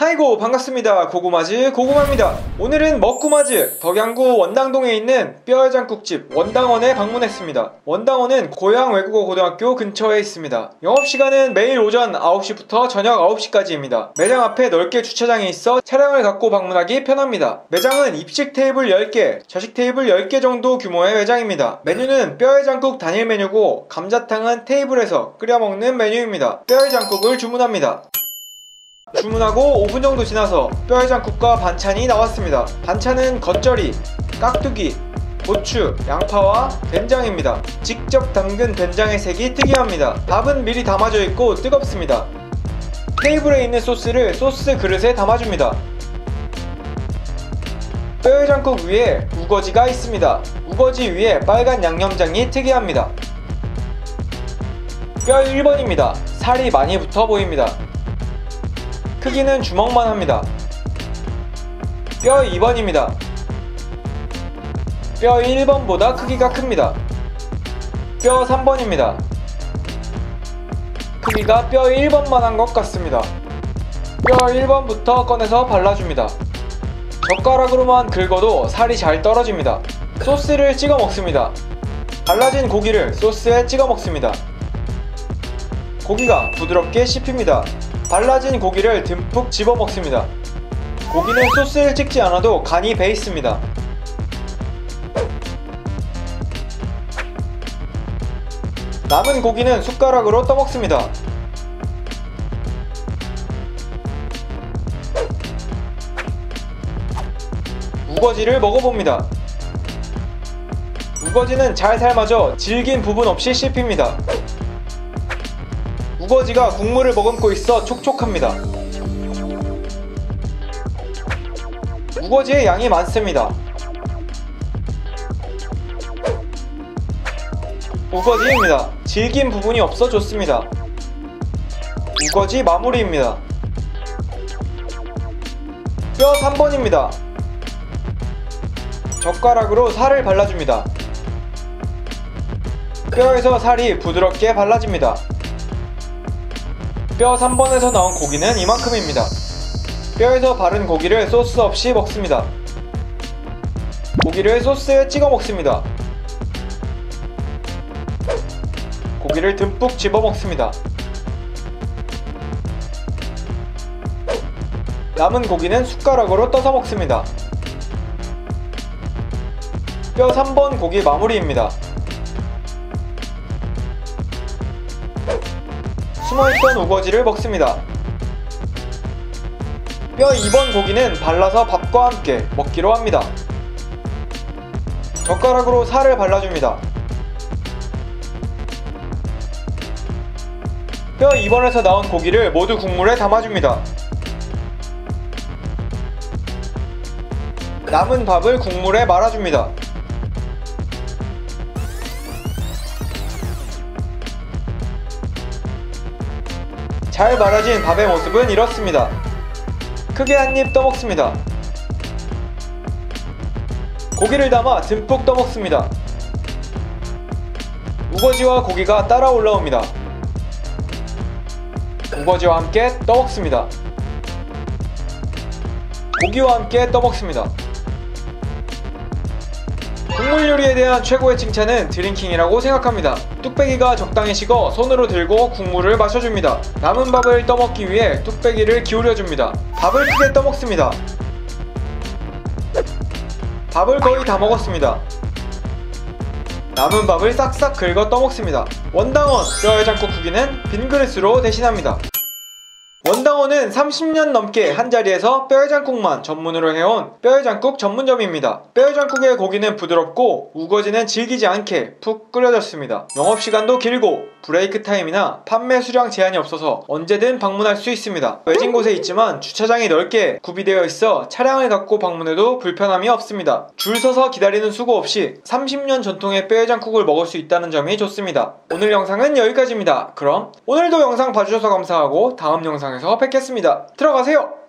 하이고 반갑습니다. 고구마즈 고구마입니다. 오늘은 먹구마즈 덕양구 원당동에 있는 뼈해장국집 원당원에 방문했습니다. 원당원은 고양 외국어 고등학교 근처에 있습니다. 영업시간은 매일 오전 9시부터 저녁 9시까지입니다. 매장 앞에 넓게 주차장이 있어 차량을 갖고 방문하기 편합니다. 매장은 입식 테이블 10개 좌식 테이블 10개 정도 규모의 매장입니다. 메뉴는 뼈해장국 단일 메뉴고 감자탕은 테이블에서 끓여 먹는 메뉴입니다. 뼈해장국을 주문합니다 주문하고 5분 정도 지나서 뼈해장국과 반찬이 나왔습니다. 반찬은 겉절이, 깍두기, 고추, 양파와 된장입니다. 직접 담근 된장의 색이 특이합니다. 밥은 미리 담아져 있고 뜨겁습니다. 테이블에 있는 소스를 소스 그릇에 담아줍니다. 뼈해장국 위에 우거지가 있습니다. 우거지 위에 빨간 양념장이 특이합니다. 뼈 1번입니다. 살이 많이 붙어 보입니다. 크기는 주먹만 합니다. 뼈 2번입니다. 뼈 1번보다 크기가 큽니다. 뼈 3번입니다. 크기가 뼈 1번만 한 것 같습니다. 뼈 1번부터 꺼내서 발라줍니다. 젓가락으로만 긁어도 살이 잘 떨어집니다. 소스를 찍어 먹습니다. 발라진 고기를 소스에 찍어 먹습니다. 고기가 부드럽게 씹힙니다. 발라진 고기를 듬뿍 집어 먹습니다. 고기는 소스를 찍지 않아도 간이 배 있습니다. 남은 고기는 숟가락으로 떠먹습니다. 우거지를 먹어봅니다. 우거지는 잘 삶아져 질긴 부분 없이 씹힙니다. 우거지가 국물을 머금고 있어 촉촉합니다. 우거지의 양이 많습니다. 우거지입니다. 질긴 부분이 없어 좋습니다. 우거지 마무리입니다. 뼈 3번입니다. 젓가락으로 살을 발라줍니다. 뼈에서 살이 부드럽게 발라집니다. 뼈 3번에서 나온 고기는 이만큼입니다. 뼈에서 바른 고기를 소스 없이 먹습니다. 고기를 소스에 찍어 먹습니다. 고기를 듬뿍 집어 먹습니다. 남은 고기는 숟가락으로 떠서 먹습니다. 뼈 3번 고기 마무리입니다. 숨어있던 우거지를 먹습니다. 뼈 2번 고기는 발라서 밥과 함께 먹기로 합니다. 젓가락으로 살을 발라줍니다. 뼈 2번에서 나온 고기를 모두 국물에 담아줍니다. 남은 밥을 국물에 말아줍니다. 잘 말아진 밥의 모습은 이렇습니다. 크게 한 입 떠먹습니다. 고기를 담아 듬뿍 떠먹습니다. 우거지와 고기가 따라 올라옵니다. 우거지와 함께 떠먹습니다. 고기와 함께 떠먹습니다. 국물 요리에 대한 최고의 칭찬은 드링킹이라고 생각합니다. 뚝배기가 적당히 식어 손으로 들고 국물을 마셔줍니다. 남은 밥을 떠먹기 위해 뚝배기를 기울여줍니다. 밥을 크게 떠먹습니다. 밥을 거의 다 먹었습니다. 남은 밥을 싹싹 긁어 떠먹습니다. 원당원 뼈해장국 후기는 빈 그릇으로 대신합니다. 원당원은 30년 넘게 한자리에서 뼈해장국만 전문으로 해온 뼈해장국 전문점입니다. 뼈해장국의 고기는 부드럽고 우거지는 질기지 않게 푹 끓여졌습니다. 영업시간도 길고 브레이크 타임이나 판매 수량 제한이 없어서 언제든 방문할 수 있습니다. 외진 곳에 있지만 주차장이 넓게 구비되어 있어 차량을 갖고 방문해도 불편함이 없습니다. 줄 서서 기다리는 수고 없이 30년 전통의 뼈해장국을 먹을 수 있다는 점이 좋습니다. 오늘 영상은 여기까지입니다. 그럼 오늘도 영상 봐주셔서 감사하고 다음 영상에서 뵙겠습니다. 들어가세요!